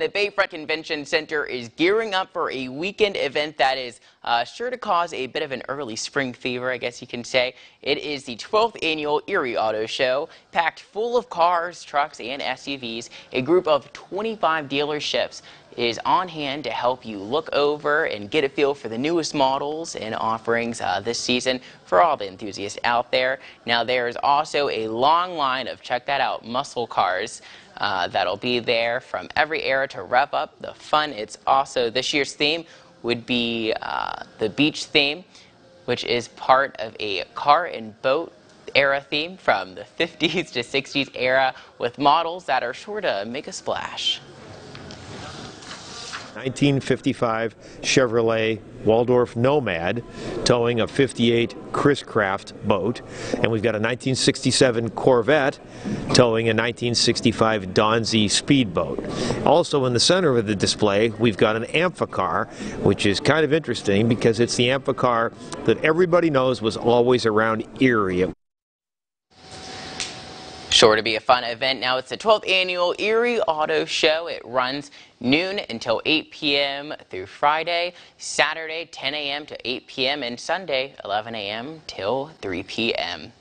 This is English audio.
The Bayfront Convention Center is gearing up for a weekend event that is uh, sure to cause a bit of an early spring fever, I guess you can say. It is the 12th annual Erie Auto Show, packed full of cars, trucks, and SUVs. A group of 25 dealerships is on hand to help you look over and get a feel for the newest models and offerings uh, this season for all the enthusiasts out there. Now, there's also a long line of, check that out, muscle cars uh, that'll be there from every era to rev up the fun. It's also this year's theme would be uh, the beach theme, which is part of a car and boat era theme from the 50s to 60s era with models that are sure to make a splash. 1955 Chevrolet Waldorf Nomad towing a 58 Chris Craft boat. And we've got a 1967 Corvette towing a 1965 Donzi speedboat. Also in the center of the display, we've got an Amphicar, which is kind of interesting because it's the Amphicar that everybody knows was always around Erie. Sure to be a fun event. Now it's the 12th annual Erie Auto Show. It runs noon until 8 p.m. through Friday, Saturday 10 a.m. to 8 p.m. and Sunday 11 a.m. till 3 p.m.